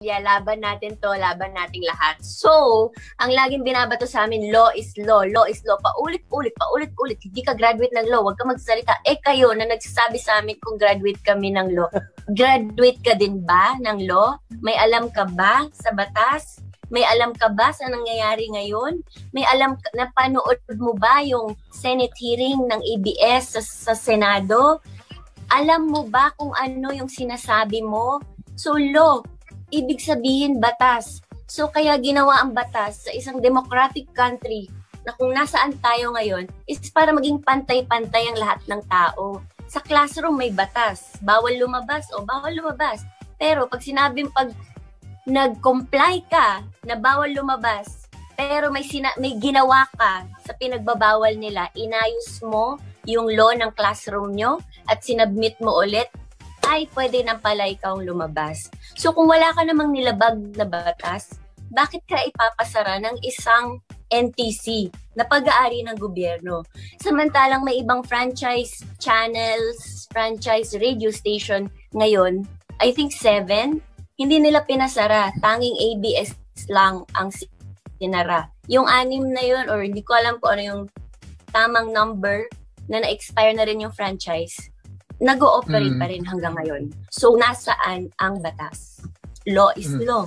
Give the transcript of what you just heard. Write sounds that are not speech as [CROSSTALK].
Yeah, laban natin to, laban nating lahat. So, ang laging binabato sa amin, law is law, law is law. Paulit-ulit, paulit-ulit. Hindi ka graduate ng law, huwag ka magsalita. Eh kayo na nagsasabi sa amin kung graduate kami ng law. [LAUGHS] Graduate ka din ba ng law? May alam ka ba sa batas? May alam ka ba sa nangyayari ngayon? May alam ka, napanood mo ba yung Senate hearing ng ABS sa, sa Senado? Alam mo ba kung ano yung sinasabi mo? So law, ibig sabihin batas. So kaya ginawa ang batas sa isang democratic country na kung nasaan tayo ngayon is para maging pantay-pantay ang lahat ng tao. Sa classroom may batas, bawal lumabas o bawal lumabas. Pero pag sinabi pag nag-comply ka na bawal lumabas, pero may sina- may ginawa ka sa pinagbabawal nila, inayos mo yung law ng classroom nyo at sinabmit mo ulit, ay pwede nang pala ikaw lumabas. So kung wala ka namang nilabag na batas, bakit ka ipapasara ng isang NTC na pag-aari ng gobyerno? Samantalang may ibang franchise channels, franchise radio station ngayon, I think seven, hindi nila pinasara. Tanging ABS lang ang sinara. Yung anim na yun, or hindi ko alam kung ano yung tamang number na na-expire na rin yung franchise, nag-ooperate Mm. pa rin hanggang ngayon. So, nasaan ang batas? Law is Mm. law.